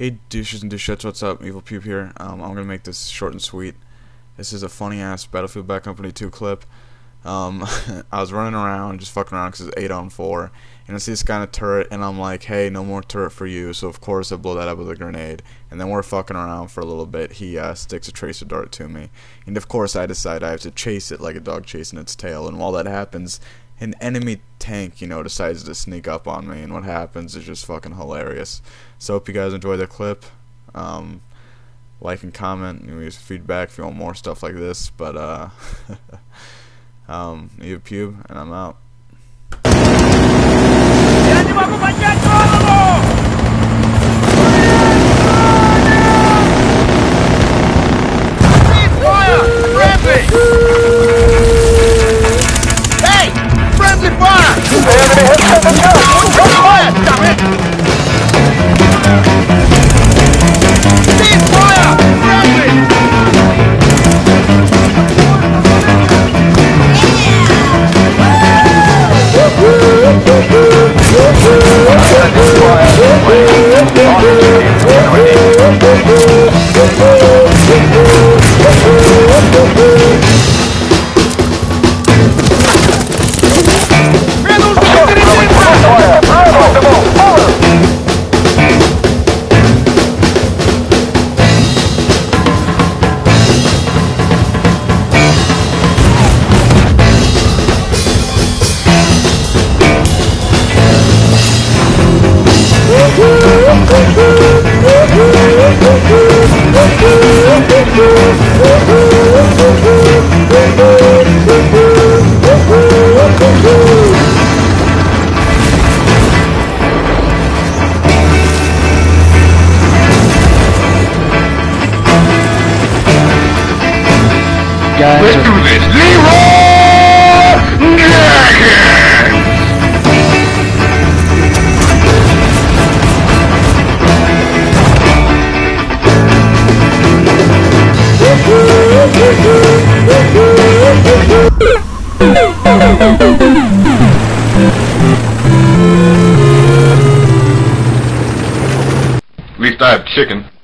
Hey douches and douchettes, what's up? Evil Pube here. Um, I'm gonna make this short and sweet. This is a funny ass Battlefield Bad Company 2 clip. Um, I was running around, just fucking around because it's 8 on 4, and I see this guy in a turret, and I'm like, hey, no more turret for you, so of course I blow that up with a grenade. And then we're fucking around for a little bit, he uh, sticks a tracer dart to me. And of course I decide I have to chase it like a dog chasing its tail, and while that happens, an enemy tank, you know, decides to sneak up on me, and what happens is just fucking hilarious. So hope you guys enjoy the clip. Um, like and comment, and leave feedback if you want more stuff like this. But uh, um, you pube, and I'm out. fire! They have an ahead of them now! Come on! Do this. Leeroy Jenkins! At least I have chicken.